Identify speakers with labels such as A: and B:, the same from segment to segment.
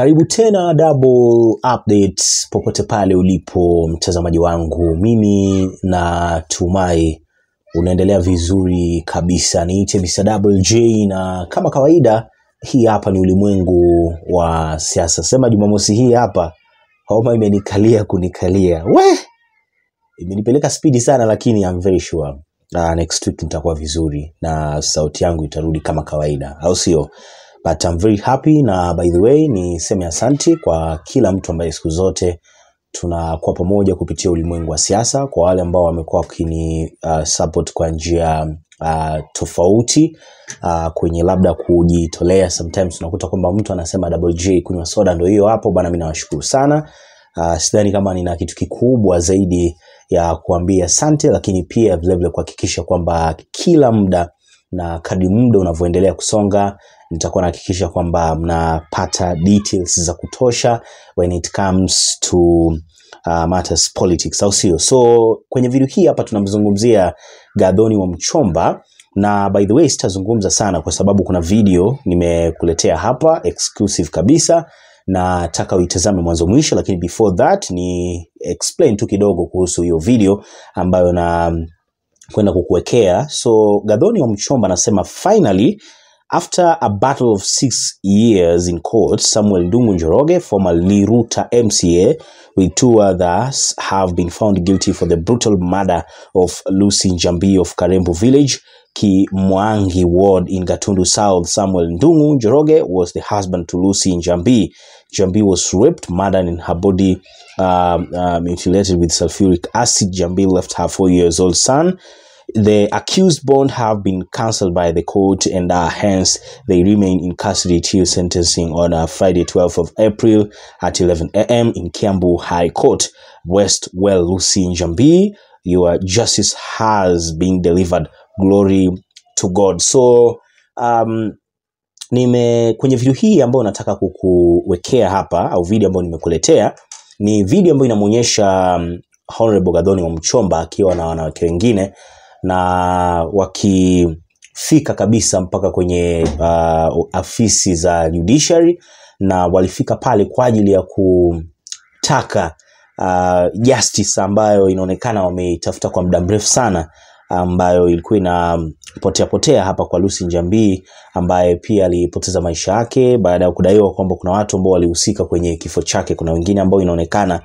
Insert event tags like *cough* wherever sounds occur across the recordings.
A: Karibu tena Double Updates popote pale ulipo mtazamaji wangu, mimi na tumai unaendelea vizuri kabisa. Niite Mr. Double J na kama kawaida, hii hapa ni ulimwengu wa siasa. Sema Jumamosi hii hapa homa imenikalia kunikalia, we imenipeleka spidi sana, lakini I'm very sure uh, next week nitakuwa vizuri na sauti yangu itarudi kama kawaida, au sio? But I'm very happy na by the way ni sema asante kwa kila mtu ambaye siku zote tunakuwa pamoja kupitia ulimwengu wa siasa, kwa wale ambao wamekuwa wakini uh, support kwa njia uh, tofauti uh, kwenye labda kujitolea. Sometimes unakuta kwamba mtu anasema Double J kunywa soda, ndio hiyo hapo bana. Mimi nawashukuru sana. Uh, sidhani kama nina kitu kikubwa zaidi ya kuambia asante, lakini pia vilevile kuhakikisha kwamba kila muda na kadri muda unavyoendelea kusonga nitakuwa nahakikisha kwamba mnapata details za kutosha when it comes to uh, matters politics, au sio? So kwenye video hii hapa tunamzungumzia Gathoni wa Mchomba, na by the way sitazungumza sana kwa sababu kuna video nimekuletea hapa exclusive kabisa nataka uitazame mwanzo mwisho, lakini before that ni explain tu kidogo kuhusu hiyo video ambayo na kwenda kukuwekea. So Gadhoni wa Mchomba anasema finally After a battle of six years in court, Samuel Ndungu Njoroge, former Liruta MCA, with two others have been found guilty for the brutal murder of Lucy Njambi of Karembo village, Kimwangi ward in Gatundu South. Samuel Ndungu Njoroge was the husband to Lucy Njambi. Njambi was raped, murdered, and her body um, mutilated with sulfuric acid. Jambi left her four-years-old son. The accused bond have been cancelled by the court and uh, hence they remain in custody till sentencing on uh, Friday 12th of April at 11 a.m. in Kiambu High Court. West Well Lucy Jambi. your justice has been delivered. Glory to God. So um, nime kwenye video hii ambayo nataka kukuwekea hapa au video ambayo nimekuletea ni video ambayo inamuonyesha um, Honorable wa Mchomba akiwa na wanawake wengine na wakifika kabisa mpaka kwenye uh, afisi za judiciary na walifika pale kwa ajili ya kutaka uh, justice ambayo inaonekana wameitafuta kwa muda mrefu sana ambayo ilikuwa inapotea potea hapa kwa Lucy Njambi ambaye pia alipoteza maisha yake baada ya kudaiwa kwamba kuna watu ambao walihusika kwenye kifo chake. Kuna wengine ambao inaonekana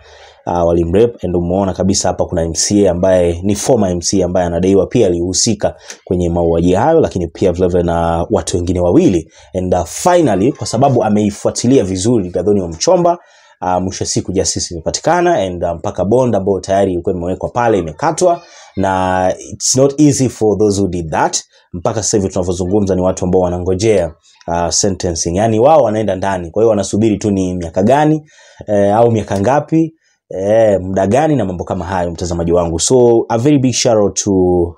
A: uh, walimrep and umeona kabisa hapa kuna MCA ambaye ni former MCA ambaye anadaiwa pia alihusika kwenye mauaji hayo, lakini pia vilevile na watu wengine wawili and uh, finally kwa sababu ameifuatilia vizuri Gathoni wa Mchomba uh, mwisho wa siku justice imepatikana and uh, mpaka bond ambayo tayari ilikuwa imewekwa pale imekatwa, na it's not easy for those who did that. Mpaka sasa hivi tunavyozungumza ni watu ambao wanangojea uh, sentencing, yani wao wanaenda ndani, kwa hiyo wanasubiri tu ni miaka gani eh, au miaka ngapi eh, muda gani na mambo kama hayo, mtazamaji wangu. So a very big shout out to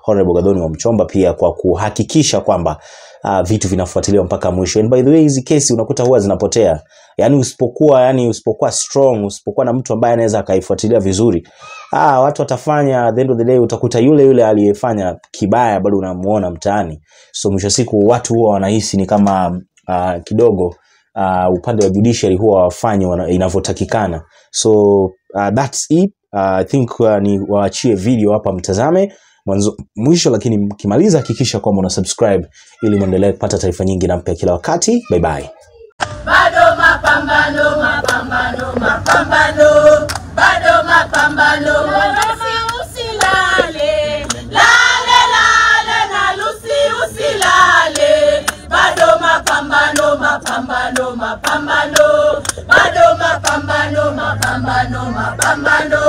A: Honorable Gadoni wa Mchomba pia kwa kuhakikisha kwamba uh, vitu vinafuatiliwa mpaka mwisho. And by the way, hizi kesi unakuta huwa zinapotea, yani usipokuwa yani usipokuwa strong, usipokuwa na mtu ambaye anaweza akaifuatilia vizuri, ah, watu watafanya, at the end of the day utakuta yule yule aliyefanya kibaya bado unamuona mtaani. So mwisho siku watu huwa wanahisi ni kama uh, kidogo uh, upande wa judiciary huwa wafanye inavyotakikana. So uh, that's it. Uh, I think uh, ni waachie video hapa mtazame mwanzo mwisho, lakini mkimaliza hakikisha kwamba una subscribe ili muendelee kupata taarifa nyingi na mpya kila wakati. Bye bye.
B: Bado mapambano, mapambano, mapambano, bado mapambano. Mapambano, mapambano, mapambano, mapambano, mapambano, mapambano,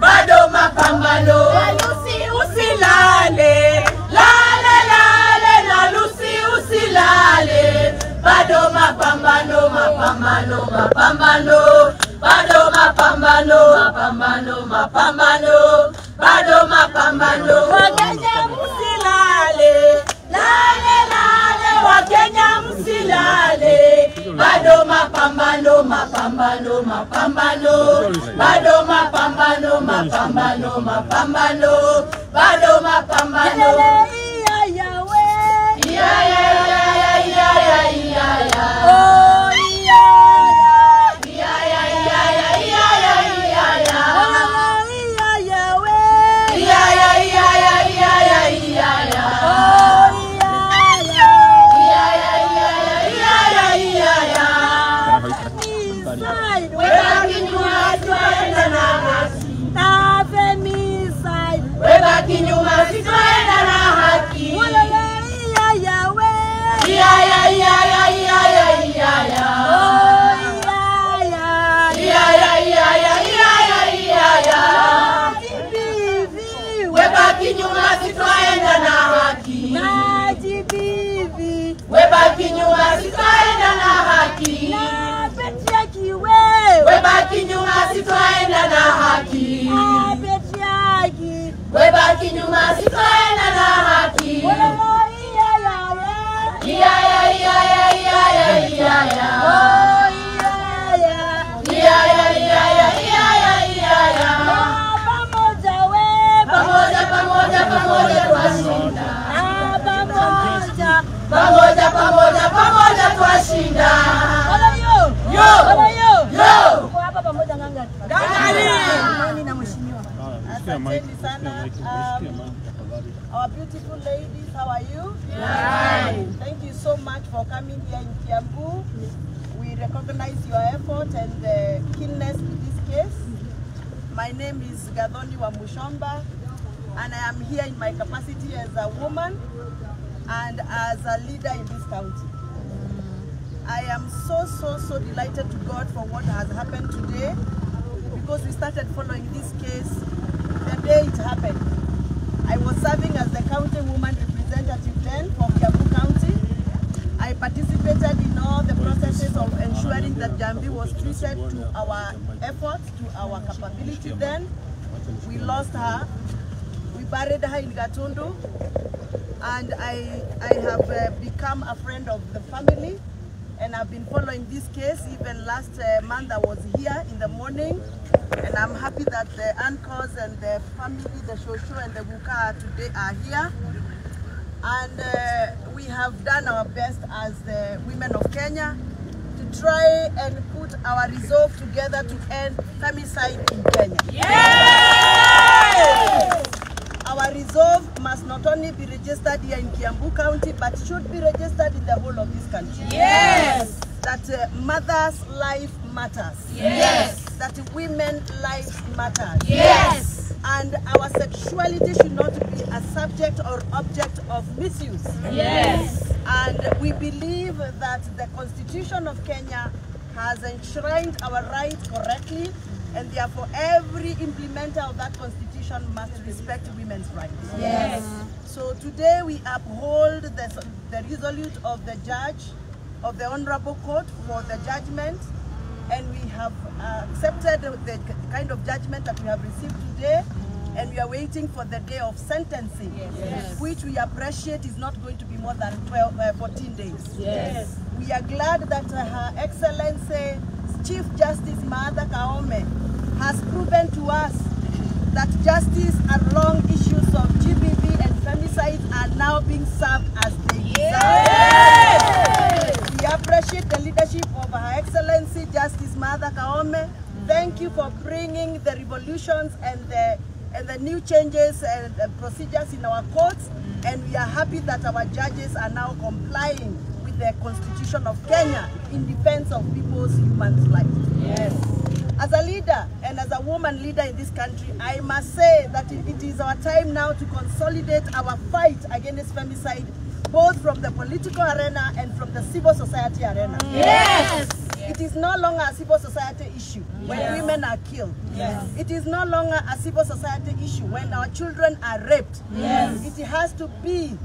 B: bado mapambano. Mapambano, mapambano, mapambano, bado mapambano, mapambano, mapambano, bado mapambano. Wakenya msilale, lale lale, Wakenya msilale. Bado mapambano, mapambano, mapambano, bado mapambano, mapambano, mapambano, bado mapambano.
C: Capacity as a woman and as a leader in this county. I am so, so, so delighted to God for what has happened today because we started following this case the day it happened. I was serving as the county woman representative then for Kiambu County. I participated in all the processes of ensuring that Jambi was treated to our efforts, to our capability then. We lost her. Buried her in Gatundu. And I, I have uh, become a friend of the family and I've been following this case. Even last uh, month I was here in the morning and I'm happy that the uncles and the family, the Shosho and the Buka today are here. And uh, we have done our best as the women of Kenya to try and put our resolve together to end femicide in Kenya. Our resolve must not only be registered here in Kiambu County, but should be registered in the whole of this country.
B: Yes.
C: That uh, mother's life matters.
B: Yes.
C: That women's life matters.
B: Yes.
C: And our sexuality should not be a subject or object of misuse.
B: Yes.
C: And we believe that the Constitution of Kenya has enshrined our rights correctly, and therefore every implementer of that constitution must respect women's rights.
B: Yes.
C: So today we uphold the, the resolute of the judge of the Honorable Court for the judgment, and we have uh, accepted the kind of judgment that we have received today, and we are waiting for the day of sentencing, which we appreciate is not going to be more than 12, uh, 14 days.
B: Yes.
C: We are glad that uh, Her Excellency Chief Justice Maada Kaome has proven to us that justice along issues of Are now being served as they deserve. We appreciate the leadership of Her Excellency Justice Maada Kaome. Thank you for bringing the revolutions and the and the new changes and procedures in our courts. And we are happy that our judges are now complying with the Constitution of Kenya in defense of people's human lives.
B: Yes.
C: As a leader and as a woman leader in this country, I must say that it it is our time now to consolidate our fight against femicide, both from the political arena and from the civil society arena.
B: Yes.
C: It is no longer a civil society issue when
B: Yes.
C: women are killed.
B: Yes.
C: It is no longer a civil society issue when our children are raped.
B: Yes.
C: It has to be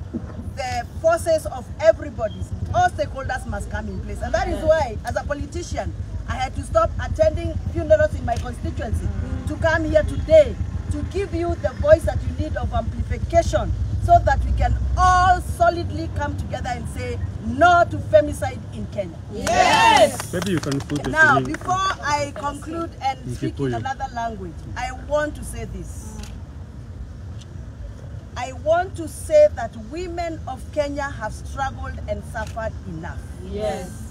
C: the forces of everybody. All stakeholders must come in place. And that is why, as a politician, I had to stop attending funerals in my constituency to come here today to give you the voice that you need of amplification so that we can all solidly come together and say no to femicide in Kenya.
B: Yes.
D: Maybe you can put the
C: Now, before I conclude and speak in another language, I want to say this. I want to say that women of Kenya have struggled and suffered enough.
B: Yes.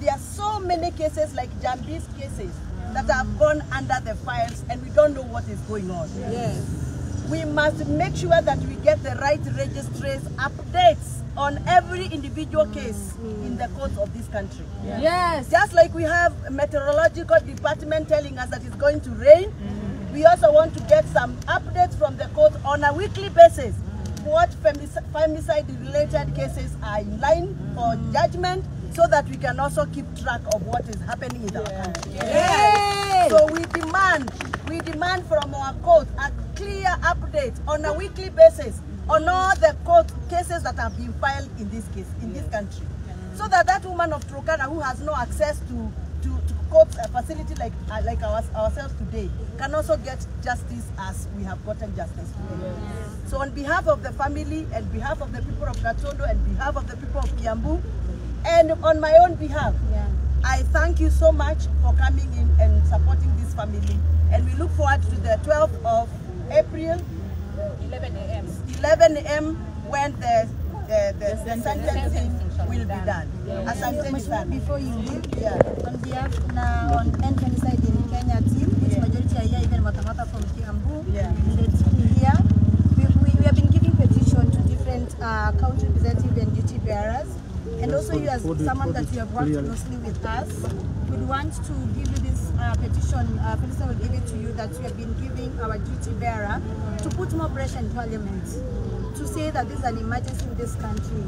C: There are so many cases like Jambi's cases that have gone under the files and we don't know what is going on.
B: Yes.
C: We must make sure that we get the right registries updates on every individual case in the courts of this country.
B: Yes.
C: Just like we have a meteorological department telling us that it's going to rain, mm-hmm. we also want to get some updates from the court on a weekly basis. What femicide related cases are in line for judgment so that we can also keep track of what is happening in our country.
B: Yes.
C: So we demand, we demand from our court a clear update on a weekly basis on all the court cases that have been filed in this case, in this country. So that that woman of Trokana who has no access to, to, to court uh, facility like uh, like our, ourselves today can also get justice as we have gotten justice today. So on behalf of the family and behalf of the people of Gatondo and behalf of the people of Kiambu and on my own behalf, I thank you so much for coming in and supporting this family. And we look forward to the 12th of April,
B: 11 a.m.
C: 11 a.m. when the, the, the, the sentencing will be done.
D: Mheshimiwa,
C: sana.
D: before you leave,
C: Yeah.
D: on behalf na on NKN side in Kenya team, which
C: Yeah.
D: majority are here, even Matamata from Kiambu,
C: Yeah.
D: the team here, we, we, we have been giving petition to different uh, county representative and duty bearers. And also you as someone that you have worked closely with us, we want to give you this uh, petition, uh, will give it to you, that we have been giving our duty bearer to put more pressure in parliament, to say that this is an emergency in this country.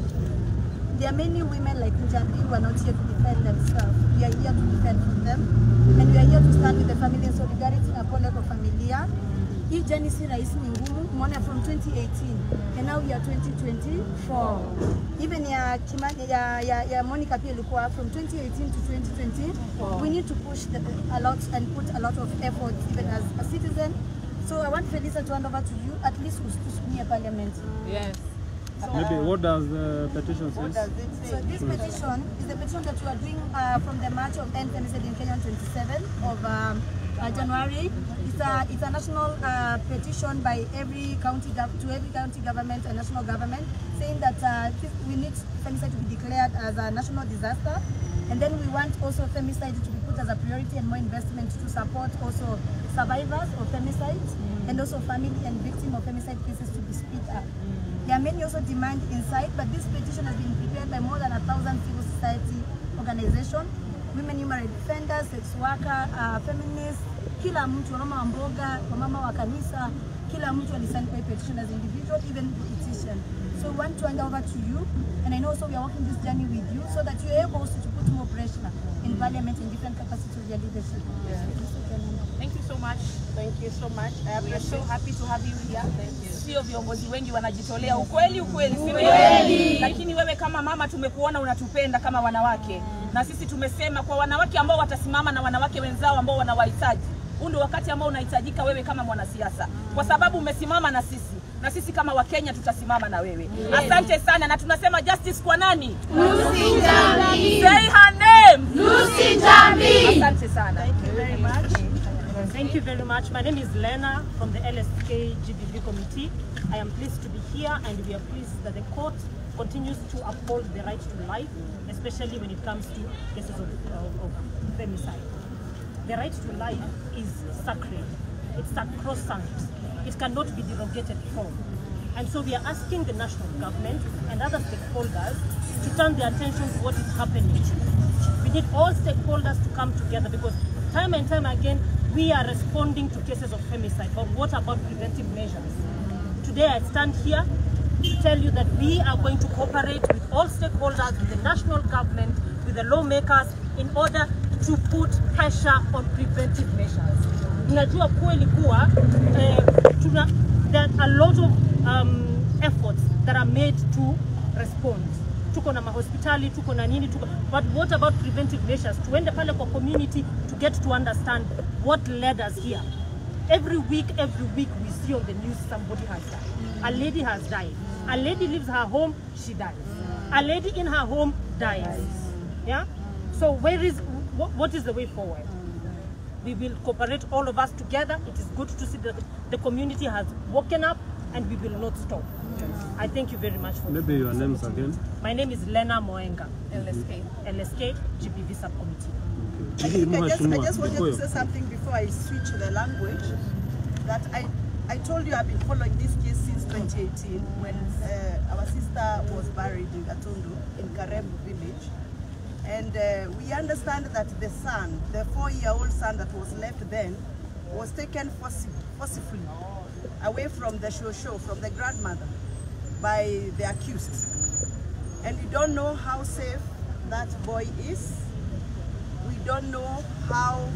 D: There are many women like Njambi who are not here to defend themselves. We are here to defend from them. And we are here to stand with the family in solidarity pole kwa familia. Hii journey si rahisi ni ngumu. Umeona from 2018 and now we are 2024. Even ya, Kimani, ya, ya, ya Monica pia ilikuwa from 2018 to 2020. We need to push the, a lot and put a lot of effort even as a citizen. So I want Felisa to hand over to you, at least usitusumie parliament.
B: Yes.
E: Maybe what does the petition
C: What
E: say?
C: does it say?
D: So this petition is the petition that we are doing uh, from the March of End Femicide in Kenya on 27th of um, uh, January. It's a, it's a national uh, petition by every county to every county government and national government saying that uh, we need femicide to be declared as a national disaster. And then we want also femicide to be put as a priority and more investment to support also survivors of femicide and also family and victim of femicide cases to be speed up. There are many also demand inside, but this petition has been prepared by more than a thousand civil society organizations, women human rights defenders, sex worker, uh, feminists, kila mtu, wamama wa mboga, wamama wa kanisa, kila mtu alisign kwa petition as individual, even petition. So we want to hand over to you, and I know so we are working this journey with you, so that you are able also to put more pressure in parliament in different capacities of your leadership. Yeah.
B: Thank you so much.
C: Thank you so much. I
B: am so happy to have you here. Sio viongozi wengi wanajitolea, ukweli ukweli, ukweli? Lakini wewe kama mama tumekuona unatupenda kama wanawake, na sisi tumesema kwa wanawake ambao watasimama na wanawake wenzao ambao wanawahitaji, huu ndio wakati ambao unahitajika wewe kama mwanasiasa, kwa sababu umesimama na sisi na sisi kama Wakenya tutasimama na wewe. Asante sana, na tunasema justice kwa nani? Say her name. Asante sana.
C: Thank you very much.
F: Thank you very much. My name is Lena from the LSK GBV committee. I am pleased to be here and we are pleased that the court continues to uphold the right to life, especially when it comes to cases of, of, of femicide. The right to life is sacred. It's sacrosanct. It cannot be derogated from. And so we are asking the national government and other stakeholders to turn their attention to what is happening. We need all stakeholders to come together because time and time again we are responding to cases of femicide. But what about preventive measures? Today I stand here to tell you that we are going to cooperate with all stakeholders, with the national government, with the lawmakers in order to put pressure on preventive measures. Tunajua kweli kuwa eh, there are a lot of um, efforts that are made to respond. Tuko na mahospitali, tuko na nini, tuko, but what about preventive measures? Tuende pale kwa community to get to understand what led us here. Every week, every week we see on the news somebody has died. A lady has died. A lady leaves her home, she dies. A lady in her home dies. Yeah? So where is what, what is the way forward? We will cooperate all of us together. It is good to see that the community has woken up and we will not stop. I thank you very much for
E: Maybe your names again.
F: My name is Lena Moenga,
B: LSK.
F: LSK GBV subcommittee.
C: I think I just, I just wanted to say something before I switch the language. That I, I told you I've been following this case since 2018 when uh, our sister was buried in Gatundu in Karembu village. And uh, we understand that the son, the four-year-old son that was left then, was taken forci- forcibly away from the shosho, from the grandmother, by the accused. And we don't know how safe that boy is. We don't know how,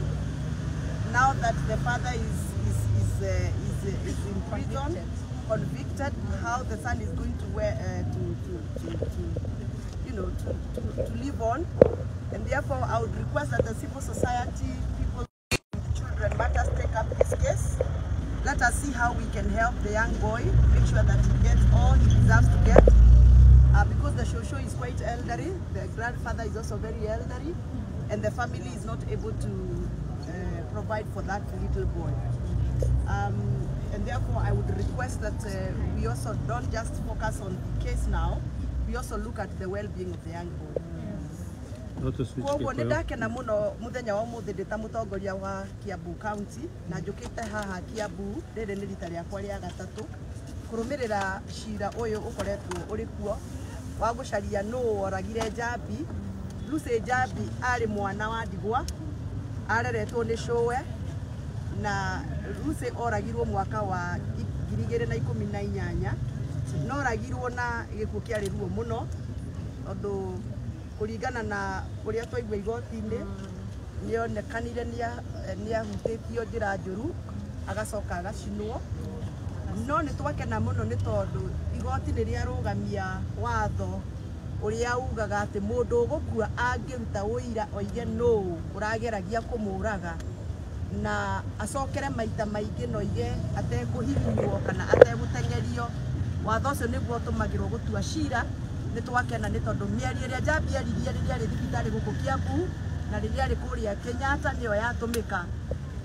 C: now that the father is, is, is, uh, is, uh, is in prison, convicted, how the son is going to, wear, uh, to, to, to, to know, to, to, to live on. And therefore, I would request that the civil society people children matters take up this case. Let us see how we can help the young boy, make sure that he gets all he deserves to get. Uh, because the shosho is quite elderly, the grandfather is also very elderly, and the family is not able to uh, provide for that little boy. Um, and therefore, I would request that uh, we also don't just focus on the case now, we also look at the well-being of the young
E: switch
C: koguo nä ndakena må no må thenya wa må thä ndä ta må tongoria wa kiambu county na njå kä te haha kiambu rä rä nä rita rä akwa rä a gatatå kå rå mä rä ra cira å yå å koretwo å rä kuo wa gå caria nå woragire njambi lucä njambi arä mwana wa ndigwa areretwo nä cåwe na lucä oragirwo mwaka wa ngiri igä rä na ikå mi na inyanya noragirwo na gä kuo kä arä ruo må no tondå kũringana na ũrĩa twaigua igoti-inä nä onekanire nä ahutä tio njä ra njå ru agacoka agacinwo. No nä twakena må no nä tondå igoti ni riarugamia watho uria ugaga ati mundu ugukua angiruta uira oige no urageragia kumuraga na acokere maita maingi noige oige atekũhihinywo kana ategũtengerio watho ucio niguo tumagirwo gutua cira ni twakena ni tondu mieri iria njambi aririe rĩrĩa ri thibitari guku Kiambu na riria ri kuria Kenyatta niyo yatumika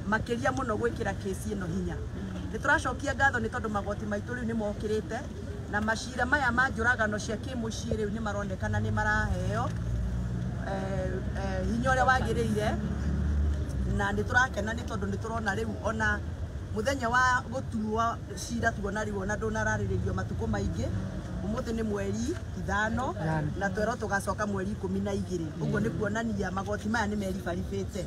C: makiria muno gwikira kesi ino hinya. Ni turacokia ngatho ni tondu magoti maitu riu ni mokirite na macira maya ma njuragano cia kimucii riu ni maronekana ni maraheo eh, eh, hinya uria wagiriire na ni turakena ni tondu ni turona riu ona mũthenya wa gũtuo cira tuona rĩu ona matuko maingi umuthi ni mweri ithano na twero tugacoka mweri ikumi na igiri uguo ni kuonania magoti maya ni meribaribite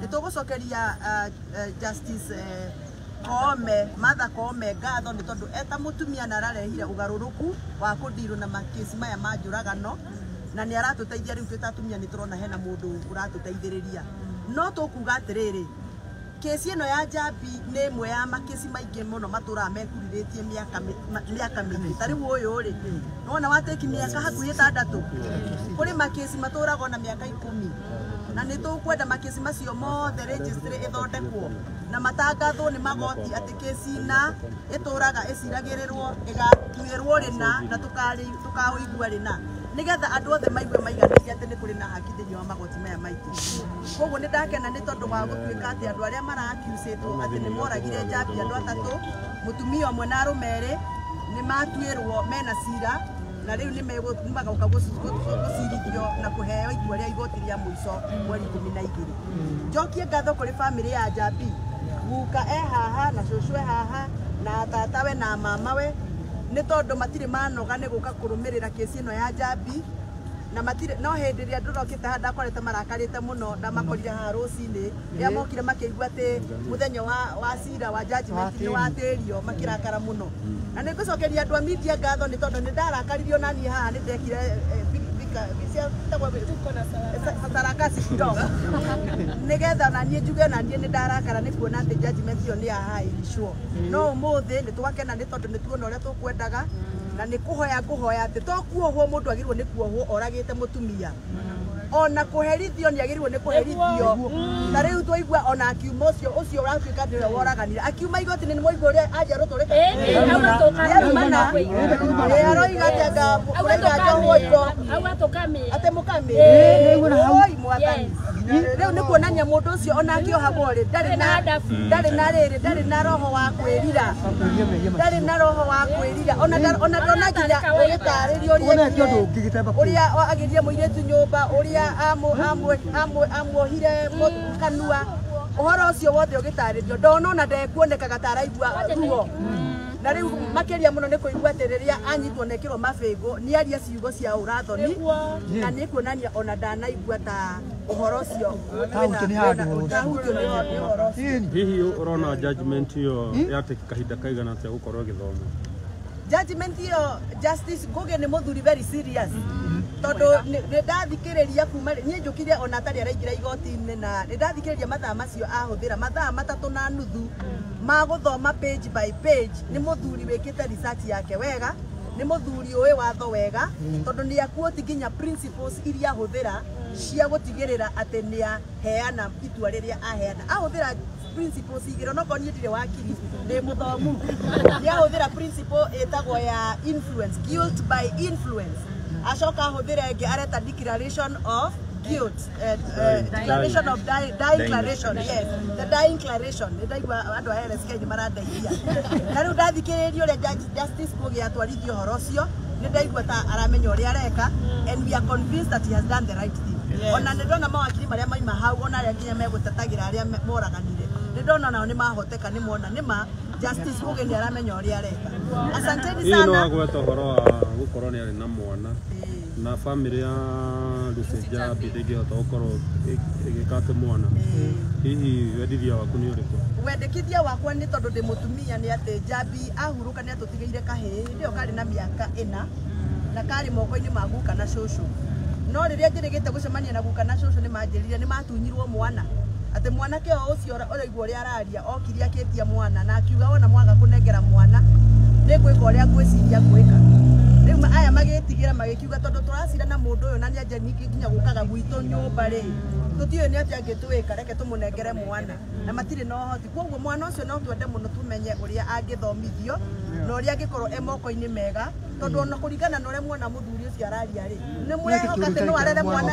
C: ni tugucokeria uh, uh, justice uh, Koome Martha Koome ngatho nä tondå eta mũtumia na ararehire ugaruruku wa kudiru na makesi maya ma njũragano na nä aratå teithia rä u ta atumia tå rona hena mũndũ ũratũteithĩrĩria. No tũkuga atĩrĩrĩ kesi ĩno ya njambi nĩ ĩmwe ya makesi maingĩ mũno matũraga mekurirĩtie mĩaka mĩ- ma- mĩaka mĩingĩ. Ta rĩu ũyũ rĩ nĩwona watĩki mĩaka hakuhĩ ĩtandatũ kũrĩ makesi matũragwo na mĩaka ikũmi. Na nĩ tũkwenda makesi macio mothe ä ĩthondekwo. Na matangathwo nĩ magoti atĩ kesi na ĩtũraga ĩciragĩrĩrwo ĩgatuĩrwo rä na tũkarĩ- tũkaũigua rĩna nĩgetha andu othe maigue maiganĩire atĩ nĩ kũrĩ na haki thĩinĩ wa magoti maya maitũ. Koguo nĩ ndakena nĩ tondũ wa gũtuĩka atĩ andũ arĩa marakiucĩtwo atĩ nĩ moragire njambi andũ atatũ mũtumia ũmwe na arũme erĩ nĩ matuĩrwo mena cira na rĩu nĩ gũ- gũcirithio na kũheo itua rĩa igoti rĩa mũico mweri ikũmi na igĩrĩ. Njokie ngatho kũrĩ bamĩrĩ ya njambi. Guka e haha na cũcũ e haha na tatawe na mamawe nĩ tondå matirä manoga nä gå ka kå nĩ gũka kũrũmĩrĩra kesi no ya njambi na no hĩndĩ ĩrĩa ndorokĩte te ndakorete marakarĩte mũno ndamakorire haha rå cinä rä a mokire makä igua atä må thenya wa cira wa nä watä rio makä rakara må no na nä ngå cokeria andå a media ngatho nä tondå nä ndarakaririo naniä haha nä ndekire vi- sarakasi. Kidogo. *laughs* Nĩgetha na niĩ njuge na niĩ nĩ ndarakara ni kuona atĩ judgment ĩyo ni yahaĩricwo no ũmũthĩ ni twakena ni tondu ni tuona uria tukwendaga na ni kuhoya nguhoya ati to kuohwo mundu agirwo ni kuohwo oragĩte mũtumia ona kũherithio nĩ agĩrĩirwo nĩ kuherithio na rĩu twaigua ona akiuma ũcio ũcio ũratuĩka atĩ ũrĩa woraganire. Akiuma igoti-inĩ ni mwaigua ũrĩa anjia rä nĩarumana nĩ aroiga atĩ anga kũraiga njohwo iko atĩ mũkamĩ oi mwathani ni kuonania mundu ucio ona akĩohagwo rĩ ndari na ndari na riri ndari na roho wa kwirira ndari na roho wa kwirira ona ona ndona nginya nyũmba ũrĩa amũ- amũ- amũ- amuohire mũ- kanua. Ũhoro ũcio wothe ũgĩtarĩrio. Ndona ona ndekuonekaga taraigua araigua ruo. na rä u makä ria må no nä kå igua atä rä rä a anyitwo na mabä ngå nä aria ciugo cia å rathoni na nä kuonania ona ndanaigua ta ũhoro cio
G: Tahutio nĩ handũ
C: ũhoro
E: hihi ũrona judgment ĩyo yate kahinda kaigana atĩa gũkorwo ĩgĩthoma
C: judgment ĩyo justice Ngugi nĩ mũthuri very serious. Tondũ nĩ nĩ ndathikĩrĩria kuma niĩ njũkire ona atarĩ araingĩra igoti-inĩ na nĩ ndathikĩrĩria mathaa macio ahũthĩra mathaa matatå na nuthu ma gũthoma page by page. Wä kä te research yake wega nĩ mũthuri ũĩ watho wega tondå nä akuoti nginya principles iria ahũthĩra cia gũtigĩrĩra ati ni aheana itua riria aheana. Ahuthira principles igĩrĩ no niĩ ndire wakiri ndi muthomu ni ahuthira principle ĩtagwo ya influence guilt by influence. Acoka ahuthira ngi areta declaration of guilt uh, uh, declaration. of dying declaration yes. The dying declaration. Ndaigua andu a LSK ni marandeithia na riu ndathikiriria uria Justice kugia atwarithia uhoro ucio ni ndaigua ta aramenya uria areka and we are convinced that he has done the right thing ona nä ndona mawakiri a maima hau ona arä a nginya ra arä a moraganire. Nä ndona nao nä mahoteka nä mona nä ma Justice gä nä aramenya ũrĩa areka. Asanteni
E: no agweta å horo wa gũkorwo nä arä na mwana. Na bamä ya Lucy Njambi ndĩngĩhota gũkorwo ĩ- ĩgĩka atĩ mwana hihi wendithia waku nä å rä kå
C: wendekithia wakwa nä nĩ tondũ ndĩ mũtumia nĩ atĩ njambi ahurũka nĩ atũtigĩire kahĩĩ. Hĩndĩ ĩyo karä na mä aka ä na karĩ moko-inä maguka na cũcũ no riria njĩrĩgĩte gucemania na guka na cũcũ ni manjĩrire ni matunyirwo mwana. Atĩ mwanake o raigua å rä a araria okiri akä tia mwana na akiuga wona mwaga kũnengera mwana nĩ ngwĩka ũrĩa ngwĩciria gwĩka rĩu ma- aya magitigira magikiuga tondu tũracira na mũndũ ũyũ na nĩ anja ningĩ nginya gũkaga gwitũ nyũmba rĩ tũtiũĩ nĩ atĩa angĩtwĩka reke tũmũnengere mwana. Na matirĩ na ũhoti. Koguo mwana ũcio no twende mũno tumenye ũrĩa angĩthomithio na ũrĩa angĩkorwo e moko-inĩ mega tondũ ona kũringana na ũrĩa mwana mũthuri ũcio araria rĩ nĩ mũrehoka atĩ no arere mwana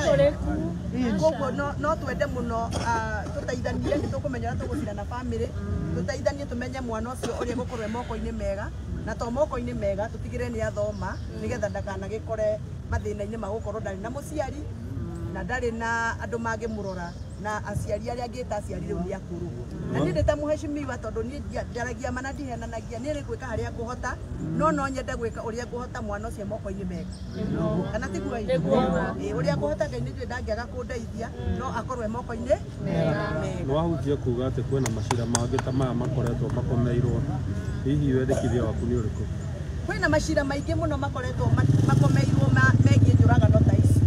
C: no- no twende mũno ah, tũteithanie nĩ tũkũmenya ũrĩa tũgũcira na bamĩrĩ tũteithanie tumenye mwana ucio uria gũkorwo e moko-ini mega na to moko-ini mega tutigire ni athoma nĩgetha ndakanagĩkore mathĩna-inĩ ma gũkorwo ndarĩ na mũciari na ndarä na andå mangä må rora na aciari arä a ngä ta aciari rĩu nĩ akũrũ. Na nä ndä ta må tondũ tondå niä njaragia mana ndihenanagia ka harä a gå hota no no nyende gwäka å rä a ngå hota mwana å cio moko-inä mega. Kana tiguo å rä a ngå hota ngai nĩ ndangäaga kå ndeithia no akorwo e moko-inä nä
E: nĩ kuga atä kwä na macira mangä ta maya makoretwo makomeirwo. Hihi wendekithia waku nä å
C: rä kå kwä na macira maingä må no makoretwo ma- makomeirwo ma- megiĩ njũragano ta ici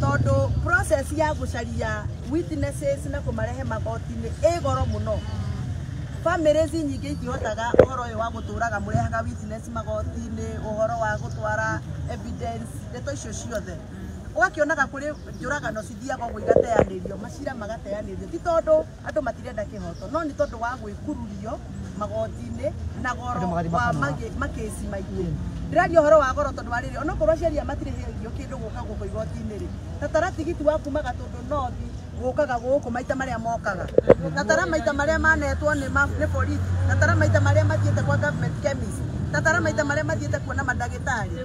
C: tondũ process ya gucaria witnesses na kumarehe magoti-inĩ ĩ goro mũno. Families nyingi itihotaga uhoro uyu wa guturaga murehaga witness magoti-ini uhoro wa gutwara evidence ndeto icio ciothe. Ugakionaga kuri njuragano cithiaga ũguo igateanĩrio macira magateanirio ti tondu andu matirenda kihoto no ni tondu wa gwikururio magoti-ini na goro wa makesi maingĩ ndĩraria horo wa goro tondũ ona onokorwo aciari matirĩhĩrio kĩndũ gũka gũkũ igoti-inĩ rĩ tatara tigiti wa kuma gatũndũ nothi gũkaga gũkũ maita marĩa mokaga. Tatara maita marĩa manetwo nĩ ni borithi. Tatara maita marĩa mathiĩte kwa government chemist. Tatara maita marĩa mathiĩte kuona mandagĩtarĩ.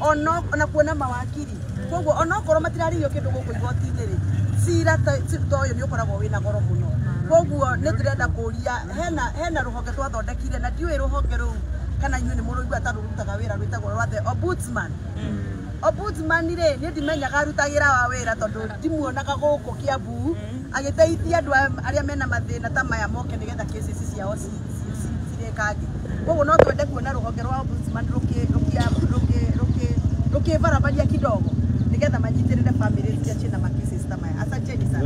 C: Ono ona kuona mawakiri. Koguo onokorwo matirarĩhio kĩndũ gũkũ igoti-inĩ rĩ cira ta ni ũyũ nĩ ũkoragwo wĩna goro mũno. Koguo nĩ tũrenda kũria hena hena rũhonge twathondekire na ndiũĩ rũhonge rũu kana inyuĩ nĩ mũndũ igua ta rũrutaga wĩra rwĩtagwo rwa obutsman ombudsman. Mm. Ombudsman rĩ nĩ ndimenyaga arutagĩra wa wĩra tondũ ndimuonaga agä kĩambu andå arä a mena mathĩna ta maya moke nĩgetha kesi ciao cirĩkange. Koguo no twende kuona rũhonge rwa ombudsman rũkĩbarabania kidogo nĩgetha manyitĩrĩre bamĩrĩ iria ciĩna makesi ta maya. Sana.